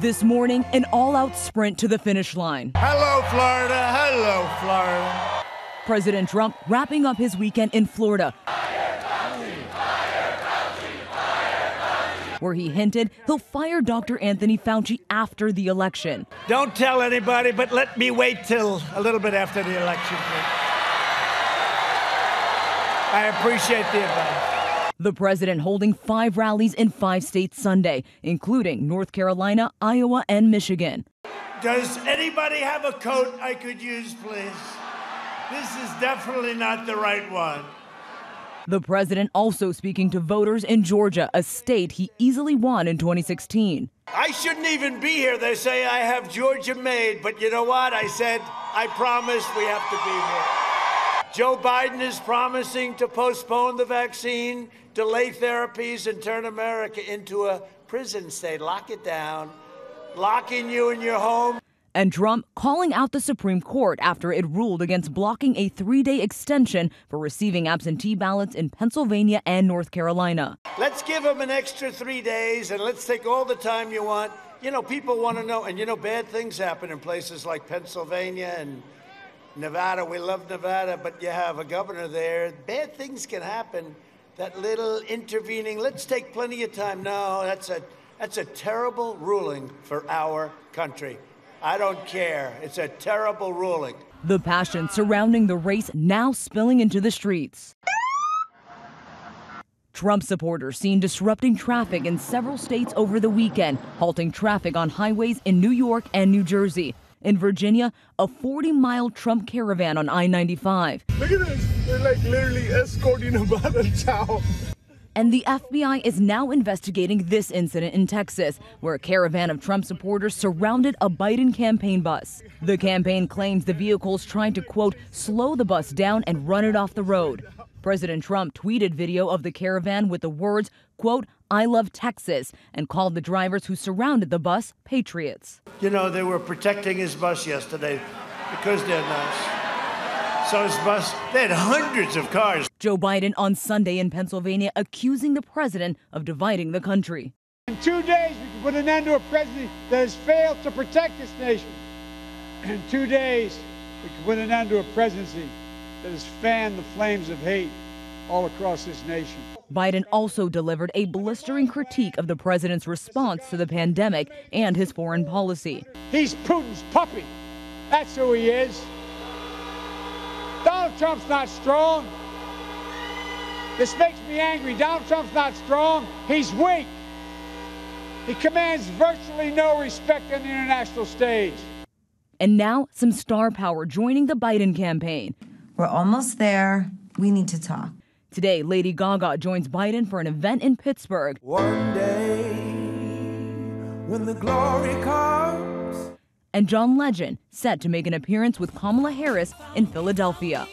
This morning, an all out sprint to the finish line. Hello, Florida. Hello, Florida. President Trump wrapping up his weekend in Florida, where he hinted he'll fire Dr. Anthony Fauci after the election. Don't tell anybody, but let me wait till a little bit after the election. I appreciate the advice. The president holding five rallies in five states Sunday, including North Carolina, Iowa, and Michigan. Does anybody have a coat I could use, please? This is definitely not the right one. The president also speaking to voters in Georgia, a state he easily won in 2016. I shouldn't even be here. They say I have Georgia made, but you know what? I said, I promise we have to be here. Joe Biden is promising to postpone the vaccine, delay therapies, and turn America into a prison state. Lock it down, locking you in your home. And Trump calling out the Supreme Court after it ruled against blocking a three day extension for receiving absentee ballots in Pennsylvania and North Carolina. Let's give them an extra three days and let's take all the time you want. You know, people want to know, and you know, bad things happen in places like Pennsylvania and Nevada. We love Nevada, but you have a governor there. Bad things can happen. That little intervening, let's take plenty of time. No, that's a that's a terrible ruling for our country. I don't care. It's a terrible ruling. The passion surrounding the race now spilling into the streets. Trump supporters seen disrupting traffic in several states over the weekend, halting traffic on highways in New York and New Jersey. In Virginia, a 40 mile Trump caravan on I 95. Look at this. They're like literally escorting him out of town. And the FBI is now investigating this incident in Texas, where a caravan of Trump supporters surrounded a Biden campaign bus. The campaign claims the vehicles tried to, quote, slow the bus down and run it off the road. President Trump tweeted video of the caravan with the words, quote, I love Texas, and called the drivers who surrounded the bus patriots. You know, they were protecting his bus yesterday because they're nice. So his bus, they had hundreds of cars. Joe Biden on Sunday in Pennsylvania accusing the president of dividing the country. In two days, we can put an end to a presidency that has failed to protect this nation. In two days, we can put an end to a presidency that has fanned the flames of hate all across this nation. Biden also delivered a blistering critique of the president's response to the pandemic and his foreign policy. He's Putin's puppy. That's who he is. Donald Trump's not strong. This makes me angry. Donald Trump's not strong. He's weak. He commands virtually no respect on the international stage. And now, some star power joining the Biden campaign. We're almost there. We need to talk. Today, Lady Gaga joins Biden for an event in Pittsburgh. One day, when the glory comes. And John Legend set to make an appearance with Kamala Harris in Philadelphia.